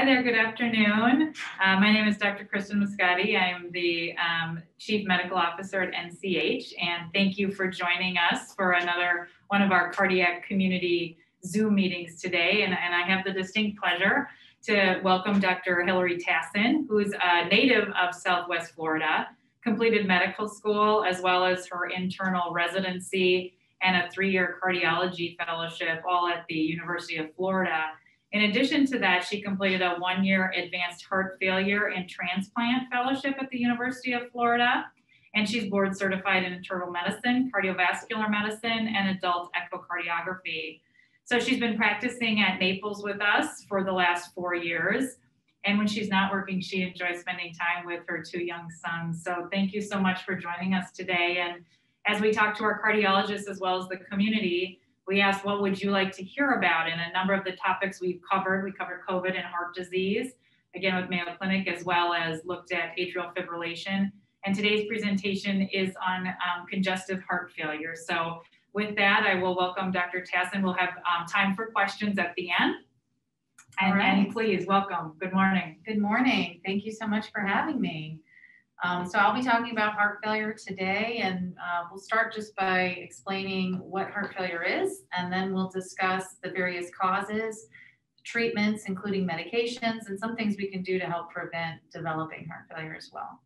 Hi there, good afternoon. Uh, my name is Dr. Kristin Mascotti. I'm the um, Chief Medical Officer at NCH, and thank you for joining us for another one of our cardiac community Zoom meetings today. And, and I have the distinct pleasure to welcome Dr. Hillary Tassin, who's a native of Southwest Florida, completed medical school as well as her internal residency and a three-year cardiology fellowship, all at the University of Florida. In addition to that, she completed a one-year advanced heart failure and transplant fellowship at the University of Florida. And she's board certified in internal medicine, cardiovascular medicine, and adult echocardiography. So she's been practicing at Naples with us for the last four years. And when she's not working, she enjoys spending time with her two young sons. So thank you so much for joining us today. And as we talk to our cardiologists as well as the community, we asked what would you like to hear about? And a number of the topics we've covered, we covered COVID and heart disease, again with Mayo Clinic, as well as looked at atrial fibrillation. And today's presentation is on um, congestive heart failure. So with that, I will welcome Dr. Tassin. We'll have um, time for questions at the end. And, right. and please welcome. Good morning. Good morning. Thank you so much for having me. Um, so I'll be talking about heart failure today, and uh, we'll start just by explaining what heart failure is, and then we'll discuss the various causes, treatments, including medications, and some things we can do to help prevent developing heart failure as well.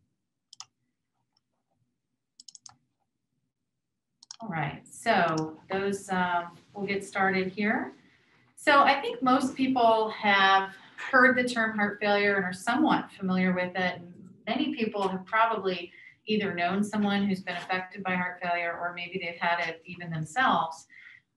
All right, so those, um, we'll get started here. So I think most people have heard the term heart failure and are somewhat familiar with it. Many people have probably either known someone who's been affected by heart failure or maybe they've had it even themselves.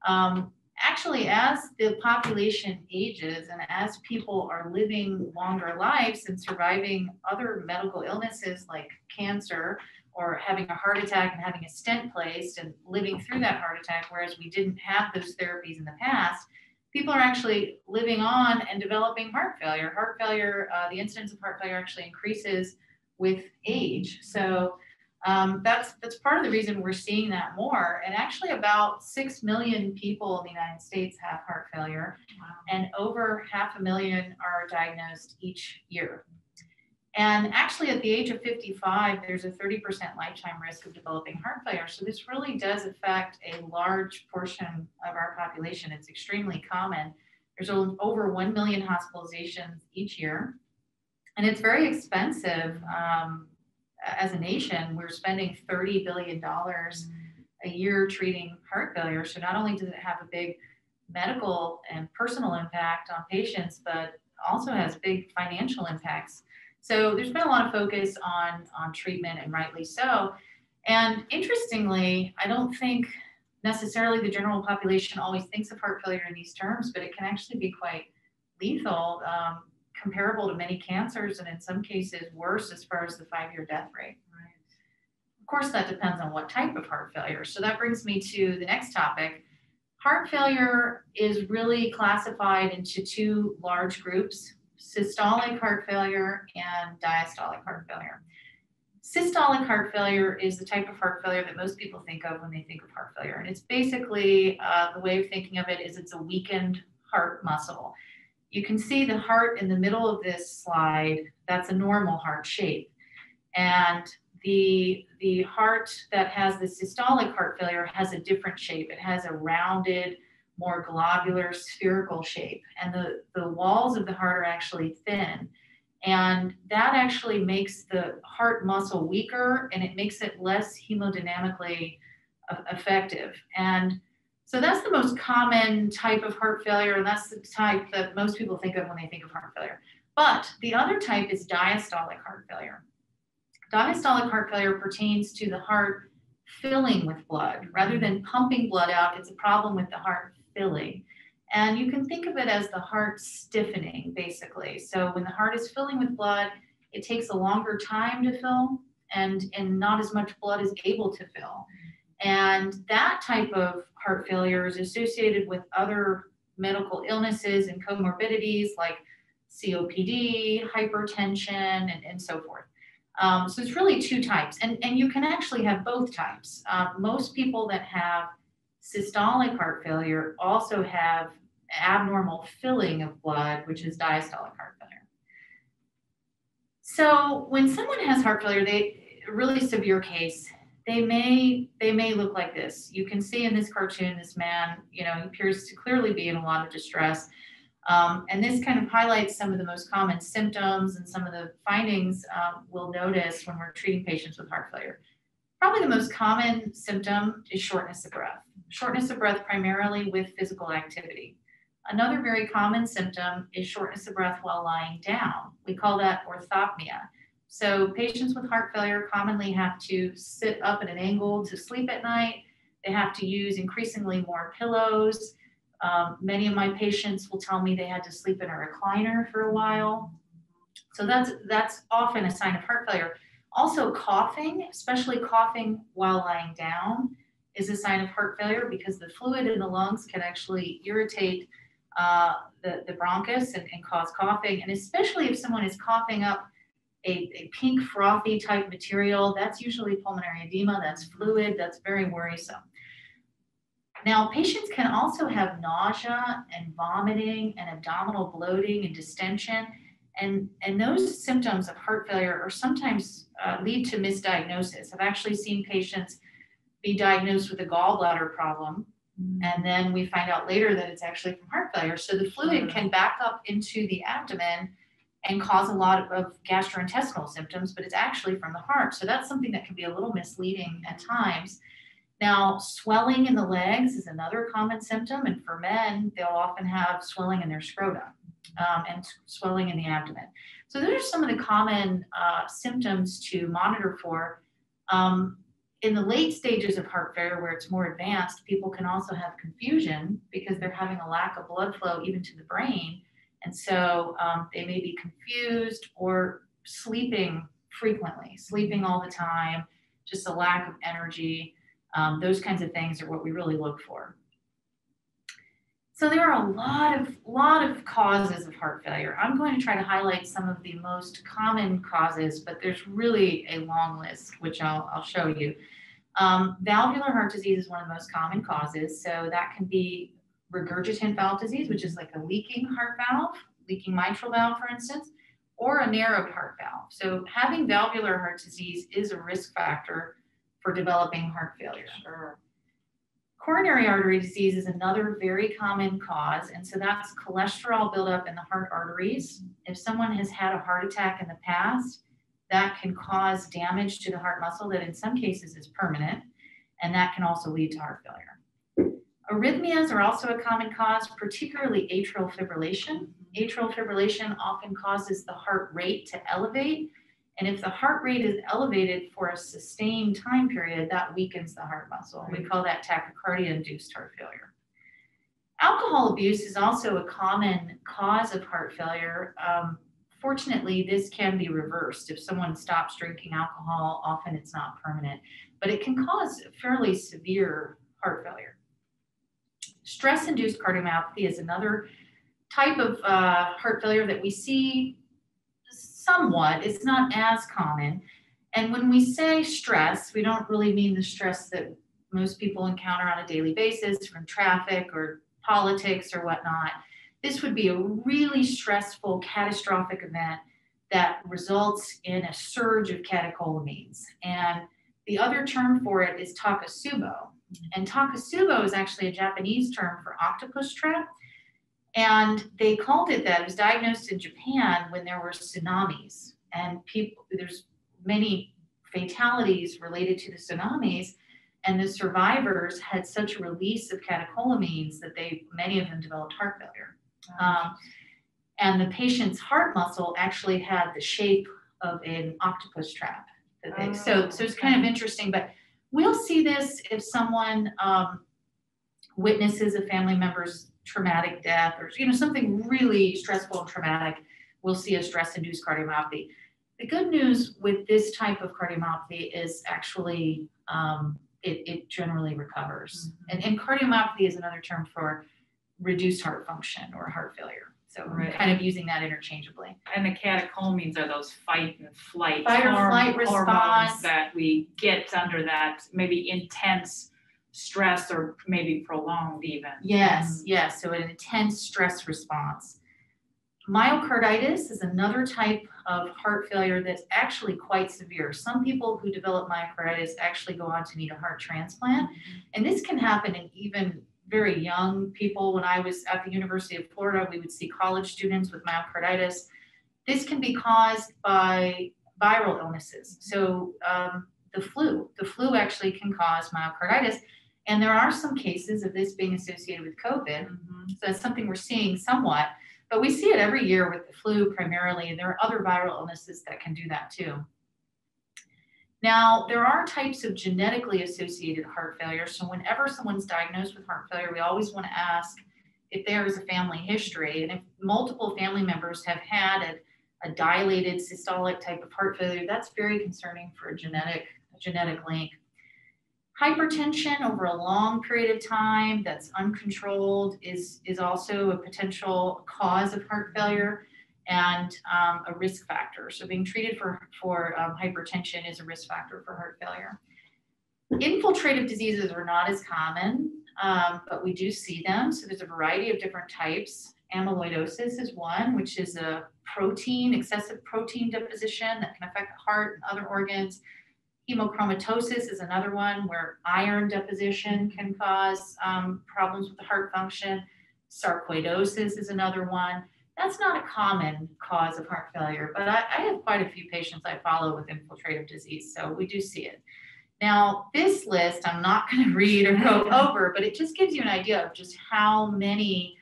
Um, actually, as the population ages and as people are living longer lives and surviving other medical illnesses like cancer or having a heart attack and having a stent placed and living through that heart attack, whereas we didn't have those therapies in the past, people are actually living on and developing heart failure. Heart failure, uh, the incidence of heart failure actually increases with age. So um, that's that's part of the reason we're seeing that more. And actually, about six million people in the United States have heart failure, wow. and over half a million are diagnosed each year. And actually, at the age of 55, there's a 30% lifetime risk of developing heart failure. So this really does affect a large portion of our population. It's extremely common. There's over 1 million hospitalizations each year. And it's very expensive. Um, as a nation, we're spending $30 billion a year treating heart failure. So not only does it have a big medical and personal impact on patients, but also has big financial impacts so there's been a lot of focus on, on treatment and rightly so. And interestingly, I don't think necessarily the general population always thinks of heart failure in these terms, but it can actually be quite lethal, um, comparable to many cancers, and in some cases worse as far as the five-year death rate. Right. Of course, that depends on what type of heart failure. So that brings me to the next topic. Heart failure is really classified into two large groups systolic heart failure and diastolic heart failure. Systolic heart failure is the type of heart failure that most people think of when they think of heart failure. And it's basically uh, the way of thinking of it is it's a weakened heart muscle. You can see the heart in the middle of this slide. That's a normal heart shape. And the, the heart that has the systolic heart failure has a different shape. It has a rounded, more globular spherical shape and the, the walls of the heart are actually thin and that actually makes the heart muscle weaker and it makes it less hemodynamically uh, effective and so that's the most common type of heart failure and that's the type that most people think of when they think of heart failure but the other type is diastolic heart failure diastolic heart failure pertains to the heart filling with blood rather than pumping blood out it's a problem with the heart filling. And you can think of it as the heart stiffening, basically. So when the heart is filling with blood, it takes a longer time to fill and, and not as much blood is able to fill. And that type of heart failure is associated with other medical illnesses and comorbidities like COPD, hypertension, and, and so forth. Um, so it's really two types, and, and you can actually have both types. Uh, most people that have systolic heart failure also have abnormal filling of blood, which is diastolic heart failure. So when someone has heart failure, they really severe case, they may they may look like this. You can see in this cartoon, this man, you know, appears to clearly be in a lot of distress. Um, and this kind of highlights some of the most common symptoms and some of the findings um, we'll notice when we're treating patients with heart failure. Probably the most common symptom is shortness of breath. Shortness of breath primarily with physical activity. Another very common symptom is shortness of breath while lying down. We call that orthopnea. So patients with heart failure commonly have to sit up at an angle to sleep at night. They have to use increasingly more pillows. Um, many of my patients will tell me they had to sleep in a recliner for a while. So that's that's often a sign of heart failure. Also, coughing, especially coughing while lying down, is a sign of heart failure because the fluid in the lungs can actually irritate uh, the, the bronchus and, and cause coughing. And especially if someone is coughing up a, a pink frothy type material, that's usually pulmonary edema, that's fluid, that's very worrisome. Now, patients can also have nausea and vomiting and abdominal bloating and distension. And, and those symptoms of heart failure are sometimes uh, lead to misdiagnosis. I've actually seen patients be diagnosed with a gallbladder problem, mm. and then we find out later that it's actually from heart failure. So the fluid mm. can back up into the abdomen and cause a lot of gastrointestinal symptoms, but it's actually from the heart. So that's something that can be a little misleading at times. Now, swelling in the legs is another common symptom, and for men, they'll often have swelling in their scrotum um, and swelling in the abdomen. So, those are some of the common uh, symptoms to monitor for. Um, in the late stages of heart failure, where it's more advanced, people can also have confusion because they're having a lack of blood flow even to the brain. And so um, they may be confused or sleeping frequently, sleeping all the time, just a lack of energy. Um, those kinds of things are what we really look for. So there are a lot of lot of causes of heart failure. I'm going to try to highlight some of the most common causes, but there's really a long list, which I'll, I'll show you. Um, valvular heart disease is one of the most common causes. So that can be regurgitant valve disease, which is like a leaking heart valve, leaking mitral valve, for instance, or a narrowed heart valve. So having valvular heart disease is a risk factor for developing heart failure. Sure. Coronary artery disease is another very common cause, and so that's cholesterol buildup in the heart arteries. If someone has had a heart attack in the past, that can cause damage to the heart muscle that in some cases is permanent, and that can also lead to heart failure. Arrhythmias are also a common cause, particularly atrial fibrillation. Atrial fibrillation often causes the heart rate to elevate, and if the heart rate is elevated for a sustained time period, that weakens the heart muscle. We call that tachycardia induced heart failure. Alcohol abuse is also a common cause of heart failure. Um, fortunately, this can be reversed. If someone stops drinking alcohol, often it's not permanent, but it can cause fairly severe heart failure. Stress induced cardiomyopathy is another type of uh, heart failure that we see somewhat. It's not as common. And when we say stress, we don't really mean the stress that most people encounter on a daily basis from traffic or politics or whatnot. This would be a really stressful, catastrophic event that results in a surge of catecholamines. And the other term for it is takotsubo. And takotsubo is actually a Japanese term for octopus trap. And they called it that. It was diagnosed in Japan when there were tsunamis, and people there's many fatalities related to the tsunamis, and the survivors had such a release of catecholamines that they many of them developed heart failure. Um, and the patient's heart muscle actually had the shape of an octopus trap. They, oh, so, so it's kind of interesting, but we'll see this if someone um, witnesses a family member's traumatic death or you know something really stressful and traumatic, we'll see a stress-induced cardiomyopathy. The good news with this type of cardiomyopathy is actually um, it, it, generally recovers. Mm-hmm. And, and, cardiomyopathy is another term for reduced heart function or heart failure. So right. we're kind of using that interchangeably. And the catecholamines are those fight and flight, fight or flight response that we get under that maybe intense stress or maybe prolonged even. Yes, mm-hmm. yes. So an intense stress response. Myocarditis is another type of heart failure that's actually quite severe. Some people who develop myocarditis actually go on to need a heart transplant. And this can happen in even very young people. When I was at the University of Florida, we would see college students with myocarditis. This can be caused by viral illnesses. So um, the flu, the flu actually can cause myocarditis. And there are some cases of this being associated with COVID. Mm-hmm. So that's something we're seeing somewhat. But we see it every year with the flu primarily, and there are other viral illnesses that can do that too. Now, there are types of genetically associated heart failure. So whenever someone's diagnosed with heart failure, we always want to ask if there is a family history. And if multiple family members have had a, a dilated systolic type of heart failure, that's very concerning for a genetic, a genetic link. Hypertension over a long period of time that's uncontrolled is, is also a potential cause of heart failure and um, a risk factor. So being treated for, for um, hypertension is a risk factor for heart failure. Infiltrative diseases are not as common, um, but we do see them. So there's a variety of different types. Amyloidosis is one, which is a protein, excessive protein deposition that can affect the heart and other organs. Hemochromatosis is another one where iron deposition can cause um, problems with the heart function. Sarcoidosis is another one. That's not a common cause of heart failure, but I, I have quite a few patients I follow with infiltrative disease, so we do see it. Now, this list I'm not going to read or go over, but it just gives you an idea of just how many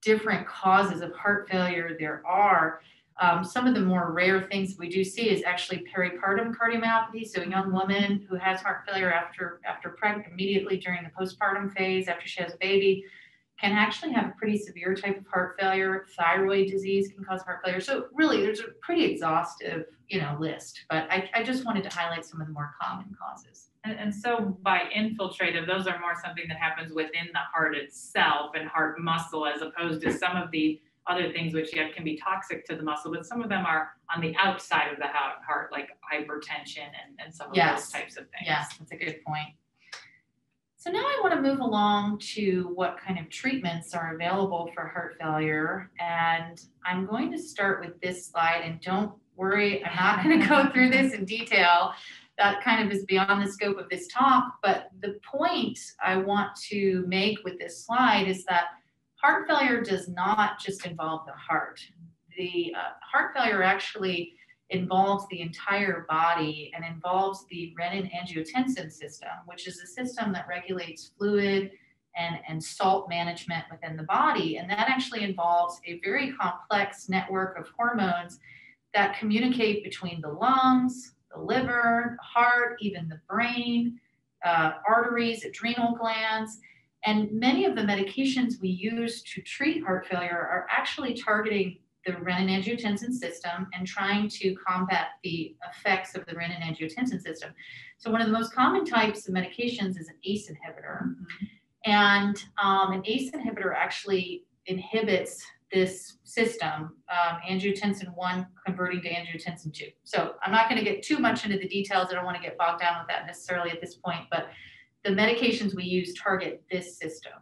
different causes of heart failure there are. Um, some of the more rare things we do see is actually peripartum cardiomyopathy. So a young woman who has heart failure after after pregnant, immediately during the postpartum phase after she has a baby, can actually have a pretty severe type of heart failure. Thyroid disease can cause heart failure. So really, there's a pretty exhaustive you know list. But I, I just wanted to highlight some of the more common causes. And, and so by infiltrative, those are more something that happens within the heart itself and heart muscle, as opposed to some of the other things which yet can be toxic to the muscle, but some of them are on the outside of the heart, like hypertension and, and some of yes. those types of things. Yes, that's a good point. So now I want to move along to what kind of treatments are available for heart failure. And I'm going to start with this slide and don't worry, I'm not going to go through this in detail. That kind of is beyond the scope of this talk. But the point I want to make with this slide is that heart failure does not just involve the heart. The uh, heart failure actually involves the entire body and involves the renin-angiotensin system, which is a system that regulates fluid and, and salt management within the body. And that actually involves a very complex network of hormones that communicate between the lungs, the liver, the heart, even the brain, uh, arteries, adrenal glands. And many of the medications we use to treat heart failure are actually targeting the renin-angiotensin system and trying to combat the effects of the renin-angiotensin system. So one of the most common types of medications is an ACE inhibitor. Mm-hmm. And um, an ACE inhibitor actually inhibits this system, um, angiotensin 1 converting to angiotensin 2. So I'm not going to get too much into the details. I don't want to get bogged down with that necessarily at this point, but the medications we use target this system.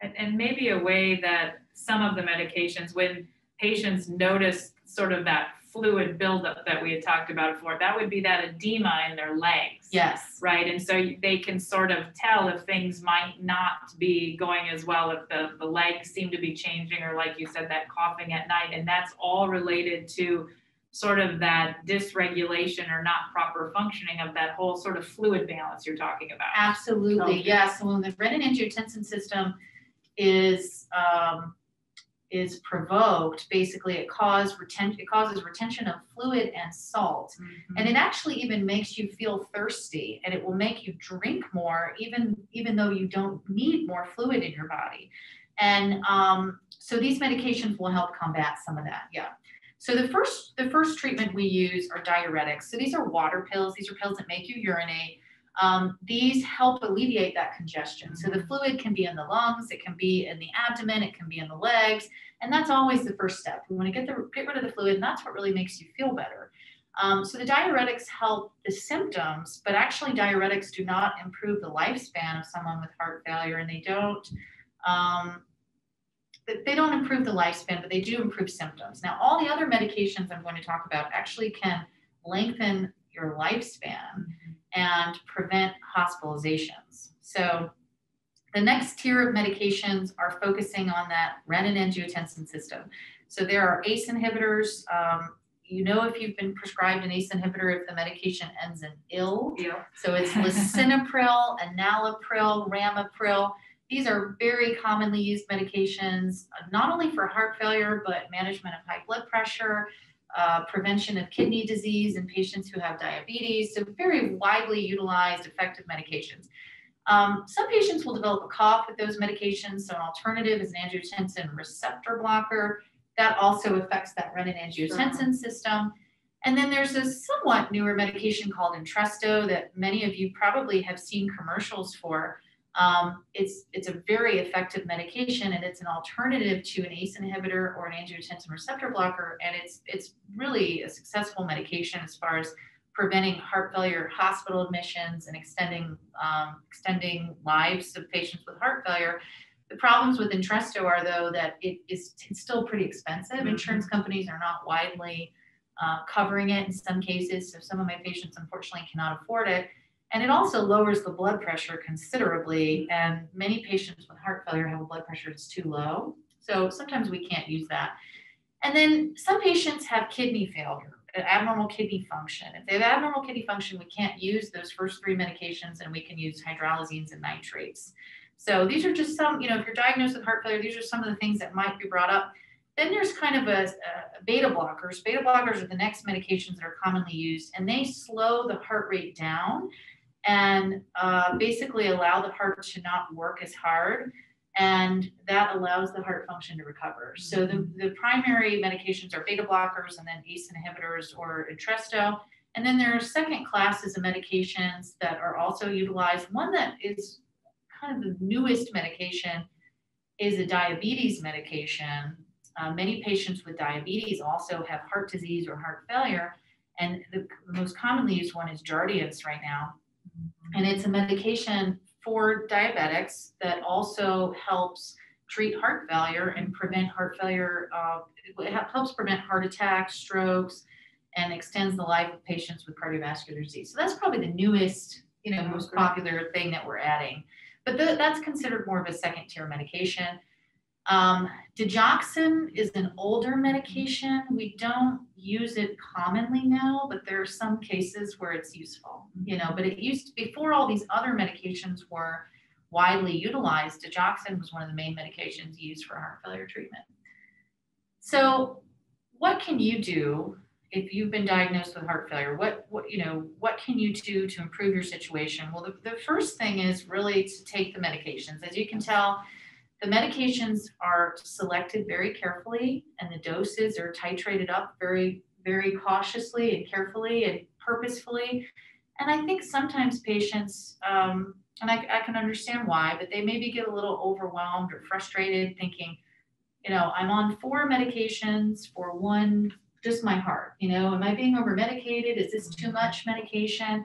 And, and maybe a way that some of the medications, when patients notice sort of that fluid buildup that we had talked about before, that would be that edema in their legs. Yes. Right. And so they can sort of tell if things might not be going as well, if the, the legs seem to be changing, or like you said, that coughing at night. And that's all related to sort of that dysregulation or not proper functioning of that whole sort of fluid balance you're talking about. Absolutely. So, yes. So when the renin angiotensin system is um, is provoked, basically it causes retention it causes retention of fluid and salt. Mm-hmm. And it actually even makes you feel thirsty and it will make you drink more even even though you don't need more fluid in your body. And um, so these medications will help combat some of that. Yeah. So the first the first treatment we use are diuretics. So these are water pills. These are pills that make you urinate. Um, these help alleviate that congestion. So the fluid can be in the lungs, it can be in the abdomen, it can be in the legs, and that's always the first step. We want to get the get rid of the fluid, and that's what really makes you feel better. Um, so the diuretics help the symptoms, but actually diuretics do not improve the lifespan of someone with heart failure, and they don't. Um, they don't improve the lifespan, but they do improve symptoms. Now, all the other medications I'm going to talk about actually can lengthen your lifespan and prevent hospitalizations. So the next tier of medications are focusing on that renin-angiotensin system. So there are ACE inhibitors. Um, you know if you've been prescribed an ACE inhibitor if the medication ends in ill. Yeah. So it's lisinopril, enalapril, ramipril. These are very commonly used medications, uh, not only for heart failure, but management of high blood pressure, uh, prevention of kidney disease in patients who have diabetes. So very widely utilized effective medications. Um, some patients will develop a cough with those medications. So an alternative is an angiotensin receptor blocker. That also affects that renin-angiotensin Sure. system. And then there's a somewhat newer medication called Entresto that many of you probably have seen commercials for. Um, it's it's a very effective medication and it's an alternative to an ACE inhibitor or an angiotensin receptor blocker, and it's it's really a successful medication as far as preventing heart failure, hospital admissions, and extending um, extending lives of patients with heart failure. The problems with Entresto are though that it is it's still pretty expensive. Mhm. Insurance companies are not widely uh, covering it in some cases, so some of my patients unfortunately cannot afford it. And it also lowers the blood pressure considerably, and many patients with heart failure have a blood pressure that's too low. So sometimes we can't use that. And then some patients have kidney failure, abnormal kidney function. If they have abnormal kidney function, we can't use those first three medications, and we can use hydralazines and nitrates. So these are just some, you know, if you're diagnosed with heart failure, these are some of the things that might be brought up. Then there's kind of a, a beta blockers. Beta blockers are the next medications that are commonly used, and they slow the heart rate down and uh, basically allow the heart to not work as hard. And that allows the heart function to recover. So the, the primary medications are beta blockers and then ACE inhibitors or Entresto. And then there are second classes of medications that are also utilized. One that is kind of the newest medication is a diabetes medication. Uh, many patients with diabetes also have heart disease or heart failure. And the, the most commonly used one is Jardiance right now. And it's a medication for diabetics that also helps treat heart failure and prevent heart failure. Uh, it helps prevent heart attacks, strokes, and extends the life of patients with cardiovascular disease. So that's probably the newest, you know, most popular thing that we're adding. But th- that's considered more of a second tier medication. Um, digoxin is an older medication. We don't use it commonly now, but there are some cases where it's useful, you know. But it used before all these other medications were widely utilized, digoxin was one of the main medications used for heart failure treatment. So, what can you do if you've been diagnosed with heart failure? What, what you know, what can you do to improve your situation? Well, the, the first thing is really to take the medications. As you can tell, the medications are selected very carefully and the doses are titrated up very, very cautiously and carefully and purposefully. And I think sometimes patients, um, and I, I can understand why, but they maybe get a little overwhelmed or frustrated thinking, you know, I'm on four medications for one, just my heart. You know, am I being over medicated? Is this too much medication?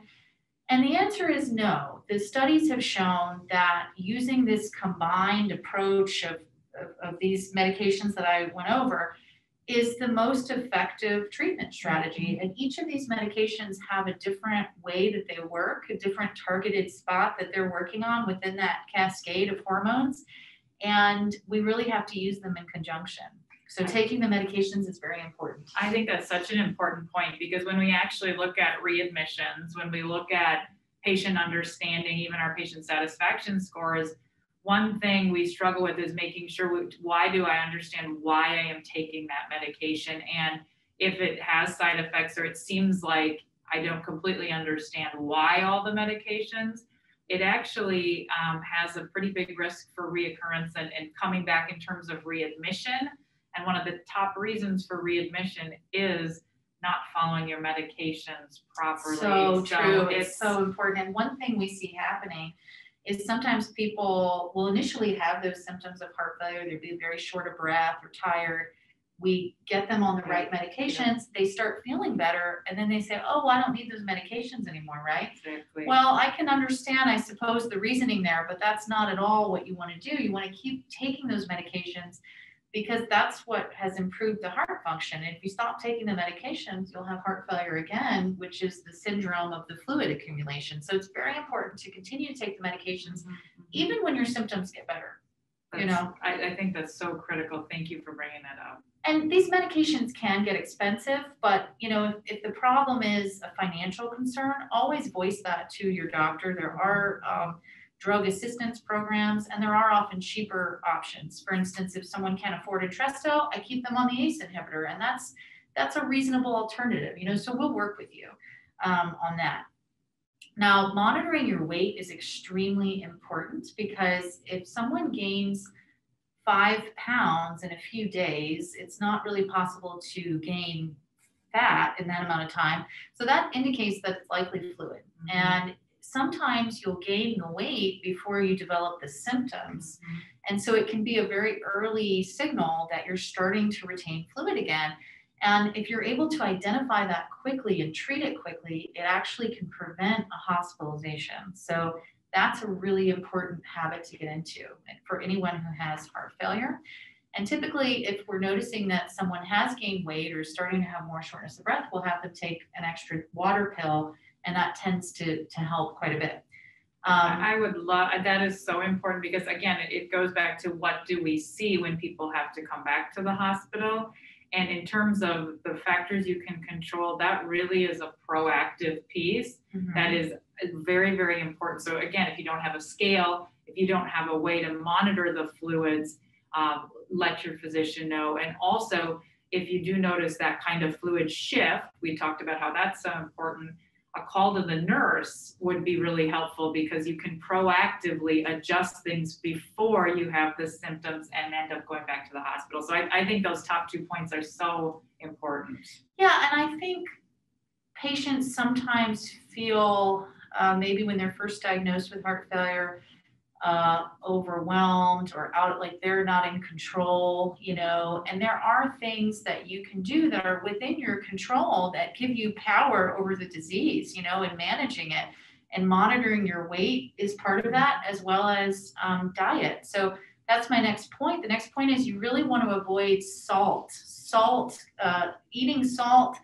And the answer is no. The studies have shown that using this combined approach of, of, of these medications that I went over is the most effective treatment strategy. Mm-hmm. And each of these medications have a different way that they work, a different targeted spot that they're working on within that cascade of hormones. And we really have to use them in conjunction. So taking the medications is very important. I think that's such an important point because when we actually look at readmissions, when we look at patient understanding, even our patient satisfaction scores, one thing we struggle with is making sure we, why do I understand why I am taking that medication and if it has side effects or it seems like I don't completely understand why all the medications, it actually um, has a pretty big risk for reoccurrence and, and coming back in terms of readmission. And one of the top reasons for readmission is not following your medications properly. So true. It's It's so important. And one thing we see happening is sometimes people will initially have those symptoms of heart failure. They'll be very short of breath or tired. We get them on the right medications. They start feeling better. And then they say, oh, well, I don't need those medications anymore, right? exactly. Well, I can understand, I suppose, the reasoning there, but that's not at all what you want to do. You want to keep taking those medications because that's what has improved the heart function. And if you stop taking the medications, you'll have heart failure again, which is the syndrome of the fluid accumulation. So it's very important to continue to take the medications even when your symptoms get better. You know. I, I think that's so critical. Thank you for bringing that up. And these medications can get expensive, but you know, if, if the problem is a financial concern, always voice that to your doctor. There are um, drug assistance programs and there are often cheaper options. For instance, if someone can't afford a Entresto, I keep them on the ACE inhibitor and that's that's a reasonable alternative, you know, so we'll work with you um, on that. Now, monitoring your weight is extremely important because if someone gains five pounds in a few days, it's not really possible to gain fat in that amount of time. So that indicates that it's likely fluid. And sometimes you'll gain the weight before you develop the symptoms. Mm-hmm. And so it can be a very early signal that you're starting to retain fluid again. And if you're able to identify that quickly and treat it quickly, it actually can prevent a hospitalization. So that's a really important habit to get into for anyone who has heart failure. And typically, if we're noticing that someone has gained weight or is starting to have more shortness of breath, we'll have them take an extra water pill, and that tends to, to help quite a bit. Um, I would love, that is so important because again, it, it goes back to what do we see when people have to come back to the hospital? And in terms of the factors you can control, that really is a proactive piece mhm. that is very, very important. So again, if you don't have a scale, if you don't have a way to monitor the fluids, um, let your physician know. And also, if you do notice that kind of fluid shift, we talked about how that's so important. A call to the nurse would be really helpful because you can proactively adjust things before you have the symptoms and end up going back to the hospital. So I, I think those top two points are so important. Yeah, and I think patients sometimes feel uh, maybe when they're first diagnosed with heart failure, uh, overwhelmed or out like they're not in control, you know. And there are things that you can do that are within your control that give you power over the disease, you know, and managing it. And monitoring your weight is part of that, as well as um, diet. So that's my next point. The next point is you really want to avoid salt. Salt, uh, eating salt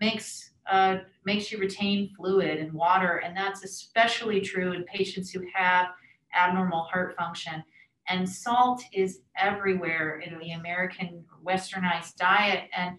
makes uh, makes you retain fluid and water, and that's especially true in patients who have abnormal heart function. And salt is everywhere in the American westernized diet, and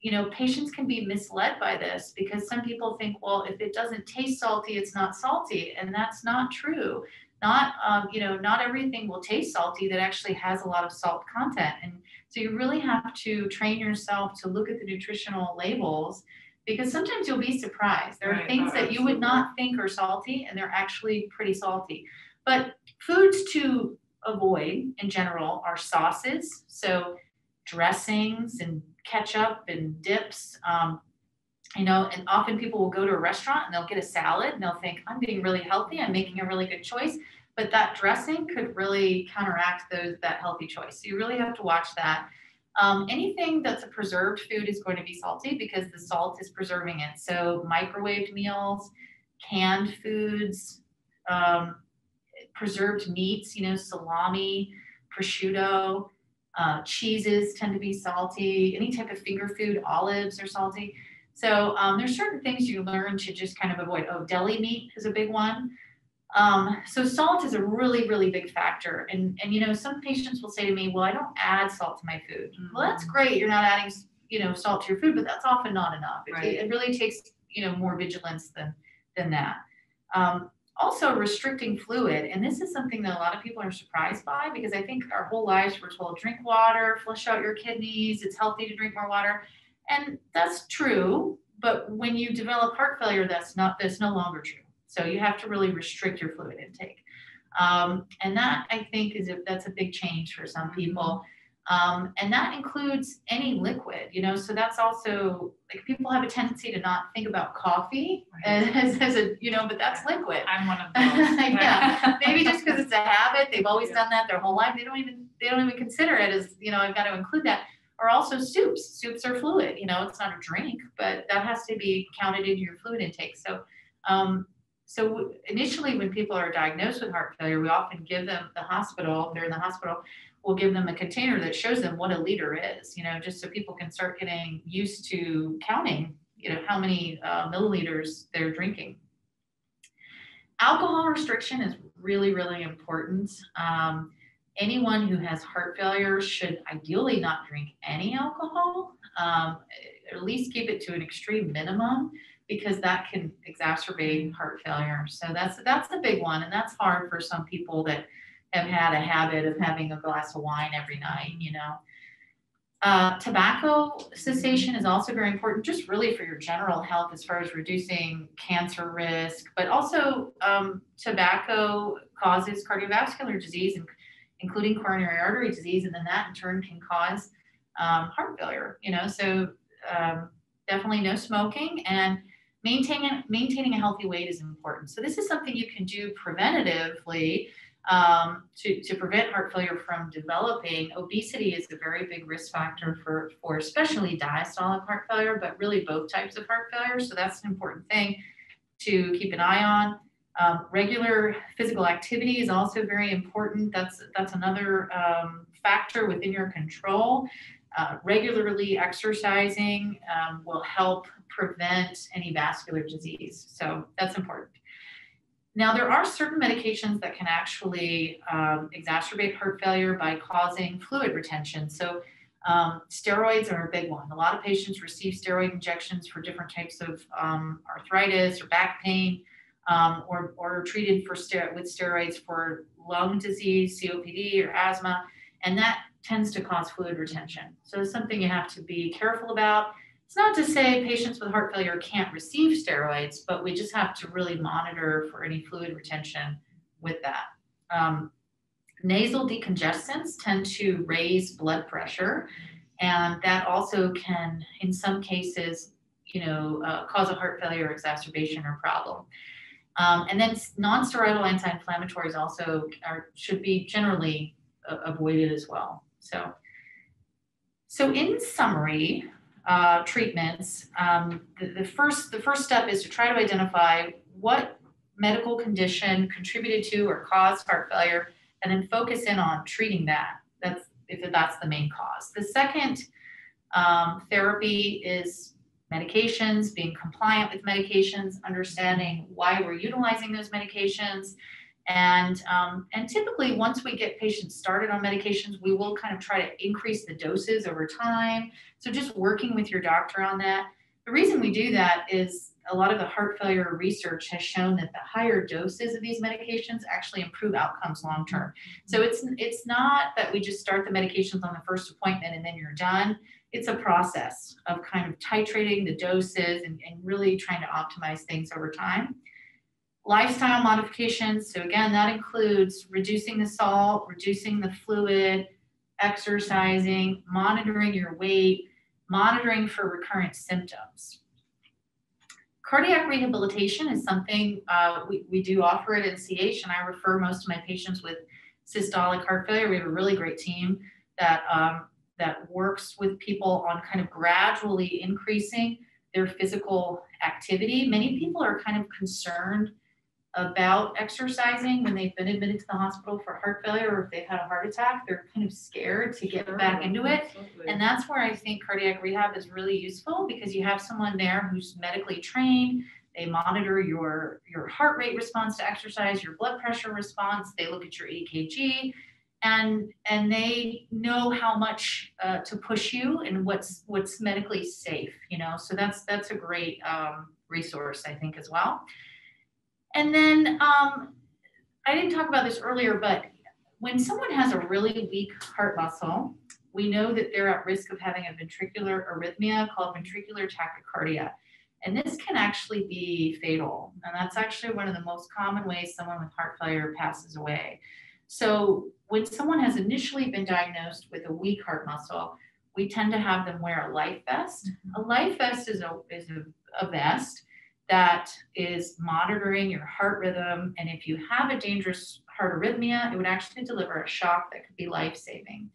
you know patients can be misled by this because some people think, well, if it doesn't taste salty, it's not salty, and that's not true. Not um, you know not everything will taste salty that actually has a lot of salt content. And so you really have to train yourself to look at the nutritional labels because sometimes you'll be surprised. There are Right. things Oh, that you would not think are salty and they're actually pretty salty but foods to avoid in general are sauces so dressings and ketchup and dips um, you know, and often people will go to a restaurant and they'll get a salad and they'll think, I'm being really healthy, I'm making a really good choice. But that dressing could really counteract those that healthy choice. So you really have to watch that. Um, anything that's a preserved food is going to be salty because the salt is preserving it. So microwaved meals, canned foods, um, preserved meats, you know, salami, prosciutto, uh, cheeses tend to be salty. Any type of finger food, olives are salty. So um, there's certain things you learn to just kind of avoid. Oh, deli meat is a big one. Um, so salt is a really, really big factor. And and you know, some patients will say to me, "Well, I don't add salt to my food." Well, that's great. You're not adding you know salt to your food, but that's often not enough. It, Right. it really takes you know more vigilance than than that. Um, also, restricting fluid, and this is something that a lot of people are surprised by because I think our whole lives we're told drink water, flush out your kidneys. It's healthy to drink more water. And that's true, but when you develop heart failure, that's not that's no longer true. So you have to really restrict your fluid intake, um, and that I think is a, that's a big change for some people, um, and that includes any liquid. You know, so that's also like people have a tendency to not think about coffee as, as a you know, but that's liquid. I'm one of those. Yeah, Maybe just because it's a habit, they've always Yeah. done that their whole life. They don't even they don't even consider it as you know I've got to include that or also soups. Soups are fluid, you know, it's not a drink, but that has to be counted into your fluid intake. So, um, so initially when people are diagnosed with heart failure, we often give them the hospital, they're in the hospital, we'll give them a container that shows them what a liter is, you know, just so people can start getting used to counting, you know, how many uh, milliliters they're drinking. Alcohol restriction is really, really important. Um, anyone who has heart failure should ideally not drink any alcohol, um, at least keep it to an extreme minimum because that can exacerbate heart failure. So that's that's a big one, and that's hard for some people that have had a habit of having a glass of wine every night. You know, uh, tobacco cessation is also very important, just really for your general health as far as reducing cancer risk, but also um, tobacco causes cardiovascular disease, including coronary artery disease, and then that in turn can cause um, heart failure. You know, so um, definitely no smoking and maintaining maintaining a healthy weight is important. So this is something you can do preventatively um, to, to prevent heart failure from developing. Obesity is a very big risk factor for, for especially diastolic heart failure, but really both types of heart failure. So that's an important thing to keep an eye on. Um, regular physical activity is also very important. That's that's another um, factor within your control. Uh, regularly exercising um, will help prevent any vascular disease. So that's important. Now, there are certain medications that can actually um, exacerbate heart failure by causing fluid retention. So, um, steroids are a big one. A lot of patients receive steroid injections for different types of um, arthritis or back pain, um, or, or treated for with steroids for lung disease, COPD, or asthma, and that tends to cause fluid retention. So, it's something you have to be careful about. It's not to say patients with heart failure can't receive steroids, but we just have to really monitor for any fluid retention with that. Um, nasal decongestants tend to raise blood pressure, and that also can, in some cases, you know, uh, cause a heart failure exacerbation or problem. Um, and then non-steroidal anti-inflammatories also are, should be generally uh, avoided as well. So, so in summary, uh, treatments, um, the, the, first the first step is to try to identify what medical condition contributed to or caused heart failure, and then focus in on treating that. That's if that's the main cause. The second um, therapy is medications, being compliant with medications, understanding why we're utilizing those medications, and, um, and typically, once we get patients started on medications, we will kind of try to increase the doses over time. So, just working with your doctor on that. The reason we do that is a lot of the heart failure research has shown that the higher doses of these medications actually improve outcomes long term. So it's it's not that we just start the medications on the first appointment and then you're done. It's a process of kind of titrating the doses and, and really trying to optimize things over time. Lifestyle modifications, so again, that includes reducing the salt, reducing the fluid, exercising, monitoring your weight, monitoring for recurrent symptoms. Cardiac rehabilitation is something uh, we, we do offer at NCH, and I refer most of my patients with systolic heart failure. We have a really great team that, um, that works with people on kind of gradually increasing their physical activity. Many people are kind of concerned about exercising when they've been admitted to the hospital for heart failure or if they've had a heart attack. They're kind of scared to get sure, back into it. Absolutely. And that's where I think cardiac rehab is really useful because you have someone there who's medically trained. They monitor your, your heart rate response to exercise, your blood pressure response. They look at your EKG and and they know how much uh, to push you and what's what's medically safe you know so that's that's a great um, resource i think as well and then um, I didn't talk about this earlier, but when someone has a really weak heart muscle, we know that they're at risk of having a ventricular arrhythmia called ventricular tachycardia. And this can actually be fatal. And that's actually one of the most common ways someone with heart failure passes away. So when someone has initially been diagnosed with a weak heart muscle, we tend to have them wear a life vest. A life vest is a, is a, a vest that is monitoring your heart rhythm. And if you have a dangerous heart arrhythmia, it would actually deliver a shock that could be life saving.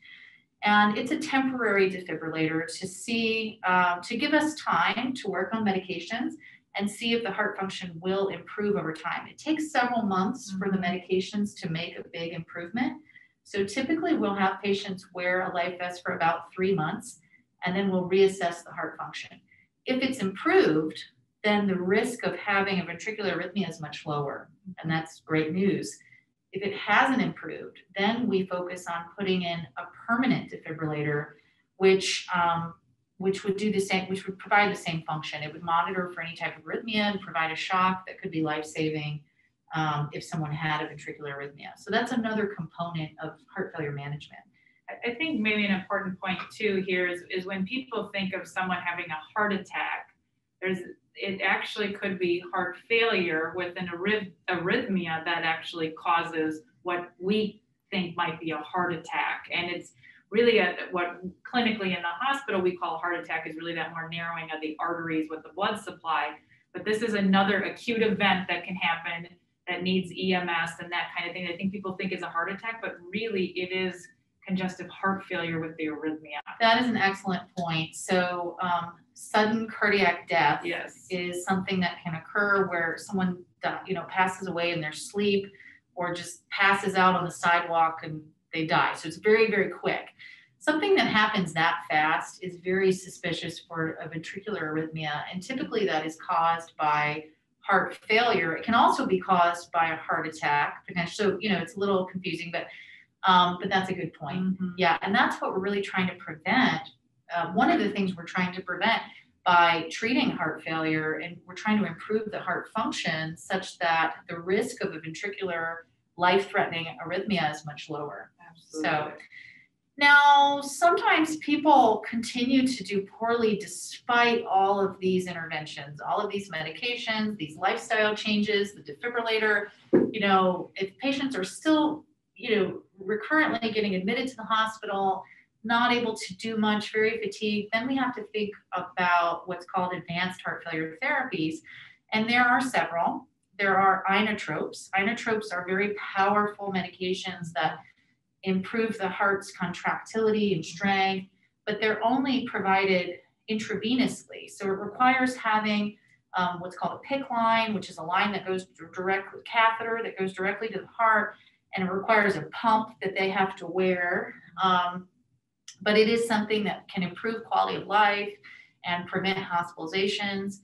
And it's a temporary defibrillator to see, uh, to give us time to work on medications and see if the heart function will improve over time. It takes several months for the mm-hmm. medications to make a big improvement. So typically we'll have patients wear a life vest for about three months and then we'll reassess the heart function. If it's improved, then the risk of having a ventricular arrhythmia is much lower, and that's great news. If it hasn't improved, then we focus on putting in a permanent defibrillator, which um, which would do the same, which would provide the same function. It would monitor for any type of arrhythmia and provide a shock that could be life-saving um, if someone had a ventricular arrhythmia. So that's another component of heart failure management. I think maybe an important point too here is, is when people think of someone having a heart attack, there's it actually could be heart failure with an arrhythmia that actually causes what we think might be a heart attack. And it's really a, what clinically in the hospital we call heart attack is really that more narrowing of the arteries with the blood supply. But this is another acute event that can happen that needs EMS and that kind of thing. I think people think is a heart attack, but really it is congestive heart failure with the arrhythmia. That is an excellent point. So, um, sudden cardiac death yes. is something that can occur where someone, you know, passes away in their sleep or just passes out on the sidewalk and they die. So it's very, very quick. Something that happens that fast is very suspicious for a ventricular arrhythmia, and typically that is caused by heart failure. It can also be caused by a heart attack. So, you know, it's a little confusing, but um, but that's a good point. Mm-hmm. Yeah, and that's what we're really trying to prevent. Uh, one of the things we're trying to prevent by treating heart failure, and we're trying to improve the heart function such that the risk of a ventricular life-threatening arrhythmia is much lower. Absolutely. So now, sometimes people continue to do poorly despite all of these interventions, all of these medications, these lifestyle changes, the defibrillator. You know, if patients are still, you know, recurrently getting admitted to the hospital, not able to do much, very fatigued, then we have to think about what's called advanced heart failure therapies. And there are several. There are inotropes. Inotropes are very powerful medications that improve the heart's contractility and strength, but they're only provided intravenously. So it requires having um, what's called a PICC line, which is a line that goes directly, catheter that goes directly to the heart, and it requires a pump that they have to wear. Um, but it is something that can improve quality of life and prevent hospitalizations.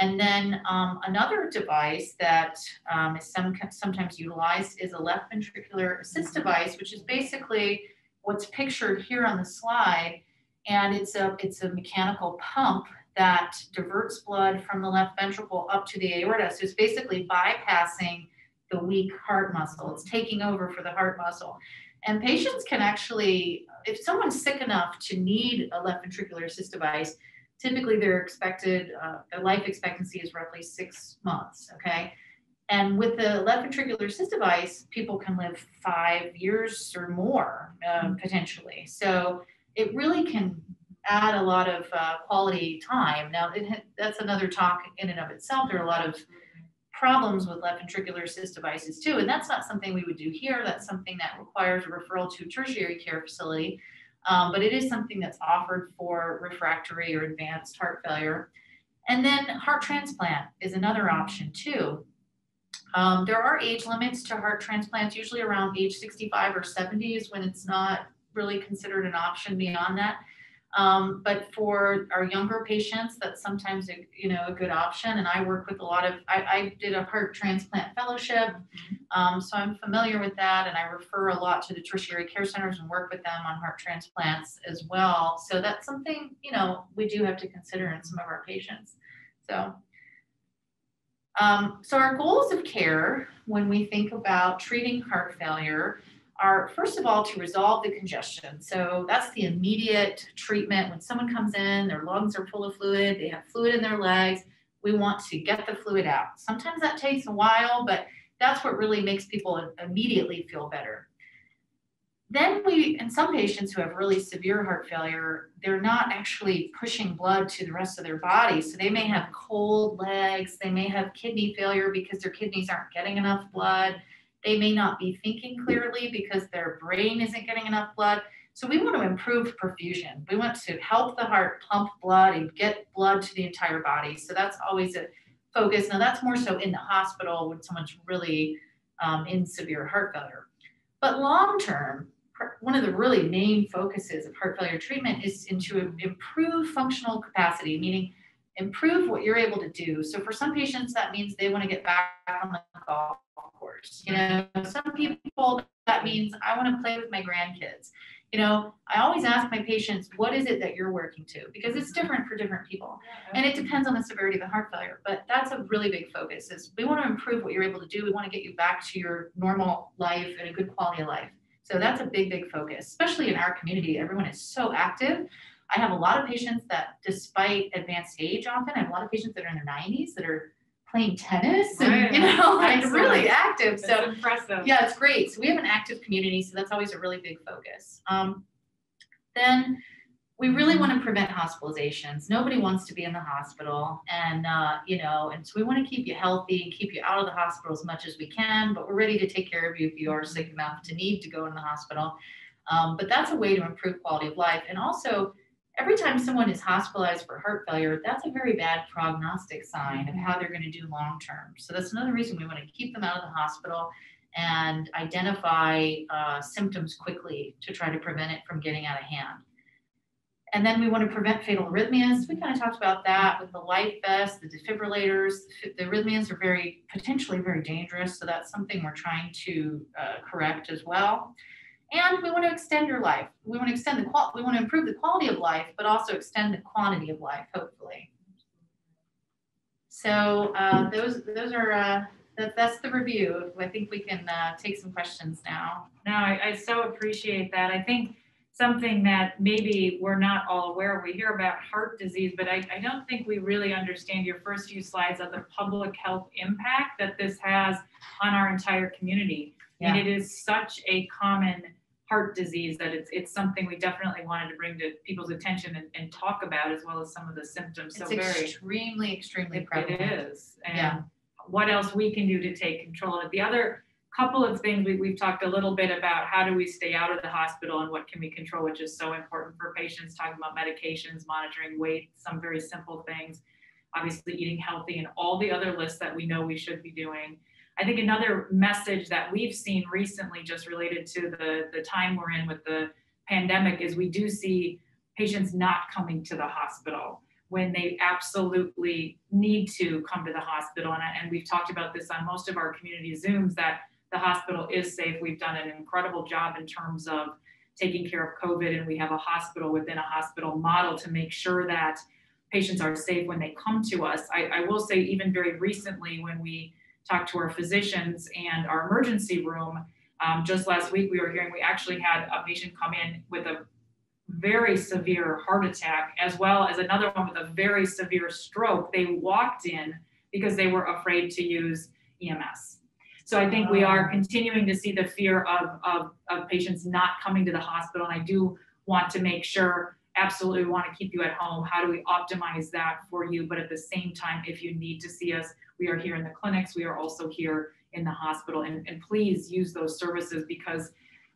And then um, another device that um, is some, sometimes utilized is a left ventricular assist device, which is basically what's pictured here on the slide. And it's a, it's a mechanical pump that diverts blood from the left ventricle up to the aorta. So it's basically bypassing the weak heart muscle. It's taking over for the heart muscle. And patients can actually, if someone's sick enough to need a left ventricular assist device, typically they're expected, uh, their life expectancy is roughly six months, okay? And with the left ventricular assist device, people can live five years or more uh, potentially. So it really can add a lot of uh, quality time. Now, it, that's another talk in and of itself. There are a lot of problems with left ventricular assist devices too. And that's not something we would do here. That's something that requires a referral to a tertiary care facility. Um, but it is something that's offered for refractory or advanced heart failure. And then heart transplant is another option too. Um, there are age limits to heart transplants, usually around age 65 or 70 is when it's not really considered an option beyond that. Um, but for our younger patients, that's sometimes a, you know a good option. And I work with a lot of. I, I did a heart transplant fellowship, mm-hmm. um, so I'm familiar with that, and I refer a lot to the tertiary care centers and work with them on heart transplants as well. So that's something you know we do have to consider in some of our patients. So. Um, so our goals of care when we think about treating heart failure are first of all to resolve the congestion. So that's the immediate treatment. When someone comes in, their lungs are full of fluid, they have fluid in their legs, we want to get the fluid out. Sometimes that takes a while, but that's what really makes people immediately feel better. Then we, in some patients who have really severe heart failure, they're not actually pushing blood to the rest of their body. So they may have cold legs, they may have kidney failure because their kidneys aren't getting enough blood they may not be thinking clearly because their brain isn't getting enough blood. So we want to improve perfusion. We want to help the heart pump blood and get blood to the entire body. So that's always a focus. Now that's more so in the hospital when someone's really um, in severe heart failure. But long term, one of the really main focuses of heart failure treatment is into improve functional capacity, meaning improve what you're able to do. So for some patients, that means they want to get back on the golf course. You know, some people that means I want to play with my grandkids. You know, I always ask my patients, what is it that you're working to? Because it's different for different people. And it depends on the severity of the heart failure. But that's a really big focus is we want to improve what you're able to do. We want to get you back to your normal life and a good quality of life. So that's a big, big focus, especially in our community. Everyone is so active. I have a lot of patients that, despite advanced age, often I have a lot of patients that are in their 90s that are playing tennis and Right. you know like Excellent. really active. That's So impressive. yeah, it's great. So we have an active community, so that's always a really big focus. Um, then we really want to prevent hospitalizations. Nobody wants to be in the hospital, and uh, you know, and so we want to keep you healthy and keep you out of the hospital as much as we can. But we're ready to take care of you if you are sick enough to need to go in the hospital. Um, but that's a way to improve quality of life, and also. Every time someone is hospitalized for heart failure, that's a very bad prognostic sign of how they're going to do long term. So that's another reason we want to keep them out of the hospital and identify uh, symptoms quickly to try to prevent it from getting out of hand. And then we want to prevent fatal arrhythmias. We kind of talked about that with the life vest, the defibrillators. The arrhythmias are very potentially very dangerous, so that's something we're trying to uh, correct as well. And we want to extend your life. We want to extend the qual. We want to improve the quality of life, but also extend the quantity of life, hopefully. So uh, those those are uh, that, that's the review. I think we can uh, take some questions now. No, I, I so appreciate that. I think something that maybe we're not all aware of, we hear about heart disease, but I, I don't think we really understand your first few slides of the public health impact that this has on our entire community. Yeah. And it is such a common heart disease that it's, it's something we definitely wanted to bring to people's attention and, and talk about as well as some of the symptoms. So It's very, extremely, extremely prevalent. it is. Yeah. And what else we can do to take control of it. The other couple of things, we, we've talked a little bit about how do we stay out of the hospital and what can we control, which is so important for patients, talking about medications, monitoring weight, some very simple things. Obviously eating healthy and all the other lists that we know we should be doing. I think another message that we've seen recently, just related to the, the time we're in with the pandemic, is we do see patients not coming to the hospital when they absolutely need to come to the hospital. And, and we've talked about this on most of our community Zooms that the hospital is safe. We've done an incredible job in terms of taking care of COVID, and we have a hospital within a hospital model to make sure that patients are safe when they come to us. I, I will say, even very recently, when we talked to our physicians and our emergency room, um, just last week we were hearing we actually had a patient come in with a very severe heart attack, as well as another one with a very severe stroke. They walked in because they were afraid to use EMS. So I think we are continuing to see the fear of, of, of patients not coming to the hospital. And I do want to make sure, absolutely we want to keep you at home. How do we optimize that for you? But at the same time, if you need to see us, we are here in the clinics. We are also here in the hospital. And, and please use those services because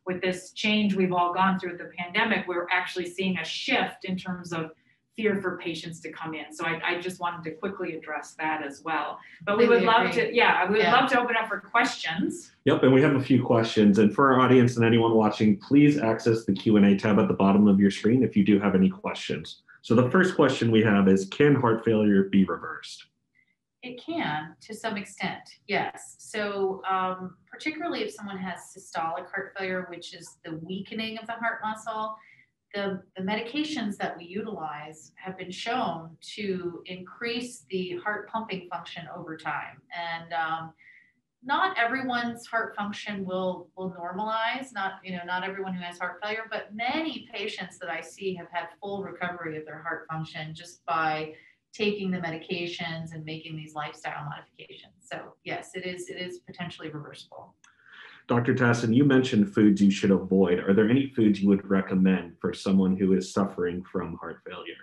with this change we've all gone through with the pandemic, we're actually seeing a shift in terms of fear for patients to come in. So I, I just wanted to quickly address that as well. But we would love to, yeah, we would Yeah. love to open up for questions. Yep, and we have a few questions. And for our audience and anyone watching, please access the Q&A tab at the bottom of your screen if you do have any questions. So the first question we have is, can heart failure be reversed? It can to some extent, yes. So, um, particularly if someone has systolic heart failure, which is the weakening of the heart muscle, the, the medications that we utilize have been shown to increase the heart pumping function over time. And um, not everyone's heart function will will normalize. Not you know not everyone who has heart failure, but many patients that I see have had full recovery of their heart function just by taking the medications and making these lifestyle modifications. So yes, it is it is potentially reversible. Dr. Tassin, you mentioned foods you should avoid. Are there any foods you would recommend for someone who is suffering from heart failure?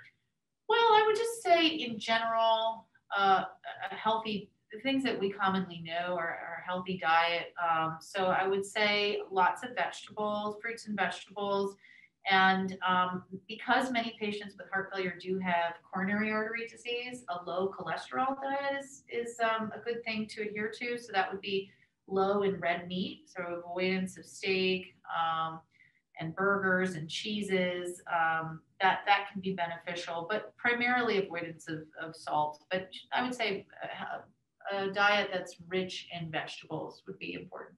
Well, I would just say in general, uh, a healthy the things that we commonly know are, are a healthy diet. Um, so I would say lots of vegetables, fruits and vegetables. And um, because many patients with heart failure do have coronary artery disease, a low cholesterol diet is, is um, a good thing to adhere to. So that would be low in red meat, so avoidance of steak. Um, and burgers and cheeses, um, that, that can be beneficial, but primarily avoidance of, of salt. But I would say a, a diet that's rich in vegetables would be important.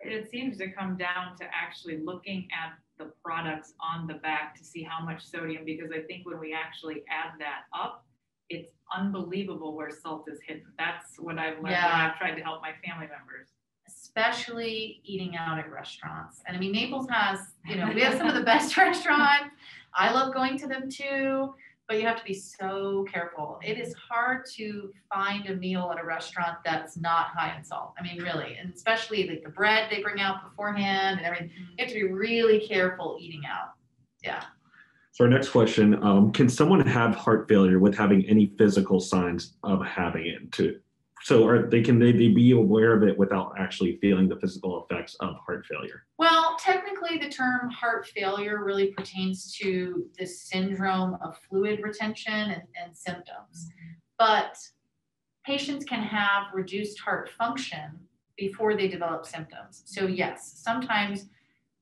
It seems to come down to actually looking at the products on the back to see how much sodium, because I think when we actually add that up, it's unbelievable where salt is hidden. That's what I've learned when Yeah. I've tried to help my family members. especially eating out at restaurants. And I mean, Naples has, you know, we have some of the best restaurants. I love going to them too, but you have to be so careful. It is hard to find a meal at a restaurant that's not high in salt. I mean, really, and especially like the bread they bring out beforehand and everything. You have to be really careful eating out. Yeah. So our next question, um, can someone have heart failure with having any physical signs of having it too? So are they can they, they be aware of it without actually feeling the physical effects of heart failure? Well, technically, the term heart failure really pertains to the syndrome of fluid retention and, and symptoms. But patients can have reduced heart function before they develop symptoms. So yes, sometimes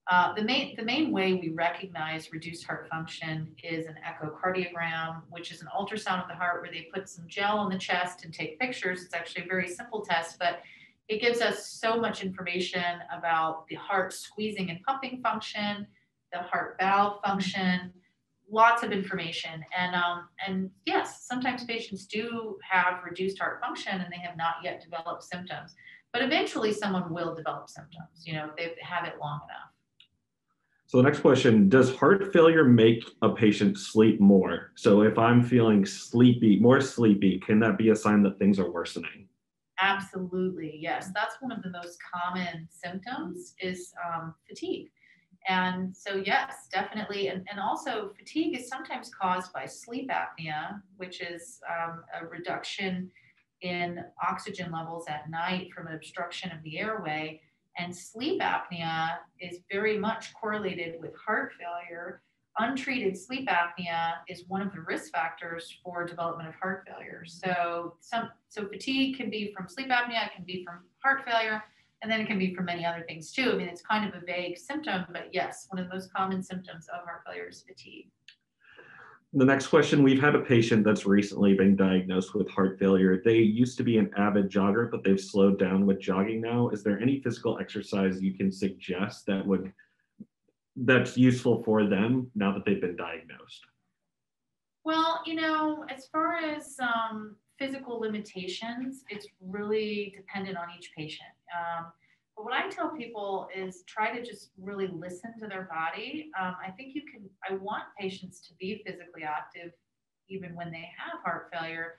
uh, the main the main way we recognize reduced heart function is an echocardiogram, which is an ultrasound of the heart where they put some gel on the chest and take pictures. It's actually a very simple test, but it gives us so much information about the heart squeezing and pumping function, the heart valve function, lots of information. And um, and yes, sometimes patients do have reduced heart function and they have not yet developed symptoms. But eventually someone will develop symptoms, you know, if they have it long enough. So the next question, does heart failure make a patient sleep more? So if I'm feeling sleepy, more sleepy, can that be a sign that things are worsening? Absolutely, yes. That's one of the most common symptoms is um, fatigue. And so, yes, definitely. And, and also, fatigue is sometimes caused by sleep apnea, which is um, a reduction in oxygen levels at night from an obstruction of the airway. And sleep apnea is very much correlated with heart failure. Untreated sleep apnea is one of the risk factors for development of heart failure. So some so fatigue can be from sleep apnea, it can be from heart failure, and then it can be from many other things too. I mean, it's kind of a vague symptom, but yes, one of the most common symptoms of heart failure is fatigue. The next question, we've had a patient that's recently been diagnosed with heart failure. They used to be an avid jogger, but they've slowed down with jogging now. Is there any physical exercise you can suggest that would that's useful for them now that they've been diagnosed? Well, you know, as far as um, physical limitations, it's really dependent on each patient. Um, but what I tell people is try to just really listen to their body. Um, I think you can, I want patients to be physically active even when they have heart failure.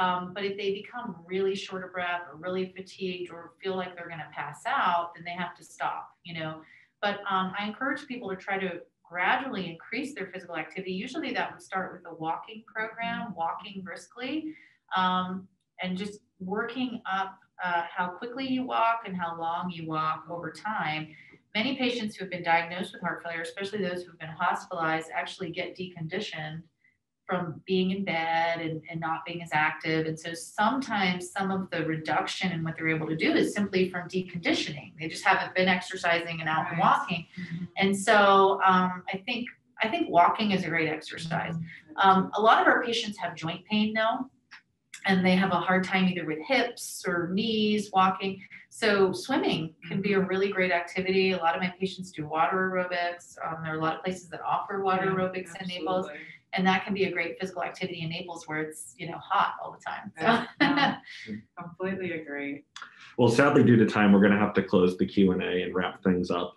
Um, but if they become really short of breath or really fatigued or feel like they're going to pass out, then they have to stop, you know. But um, I encourage people to try to gradually increase their physical activity. Usually that would start with a walking program, walking briskly, um, and just working up uh, how quickly you walk and how long you walk over time. Many patients who have been diagnosed with heart failure, especially those who have been hospitalized, actually get deconditioned from being in bed and, and not being as active. And so sometimes some of the reduction in what they're able to do is simply from deconditioning. They just haven't been exercising and out and Right. walking. And so um, I think I think walking is a great exercise. Um, a lot of our patients have joint pain though, and they have a hard time either with hips or knees walking. So swimming can be a really great activity. A lot of my patients do water aerobics. Um, there are a lot of places that offer water Yeah, aerobics in Naples, and that can be a great physical activity in Naples where it's you know hot all the time. Yeah, So. no, Completely agree. Well, sadly, due to time, we're going to have to close the Q and A and wrap things up.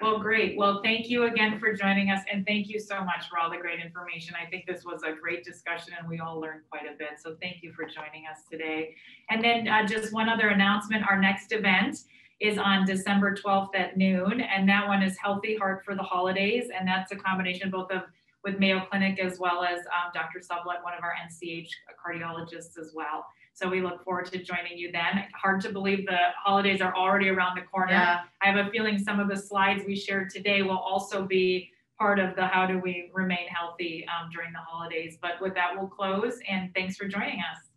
Well, great. Well, thank you again for joining us and thank you so much for all the great information. I think this was a great discussion and we all learned quite a bit. So thank you for joining us today. And then uh, just one other announcement, our next event is on December 12th at noon. And that one is Healthy Heart for the Holidays. And that's a combination both of with Mayo Clinic as well as um, Dr. Sublett, one of our NCH cardiologists as well. So we look forward to joining you then. Hard to believe the holidays are already around the corner. Yeah. I have a feeling some of the slides we shared today will also be part of the how do we remain healthy um, during the holidays. But with that, we'll close and thanks for joining us.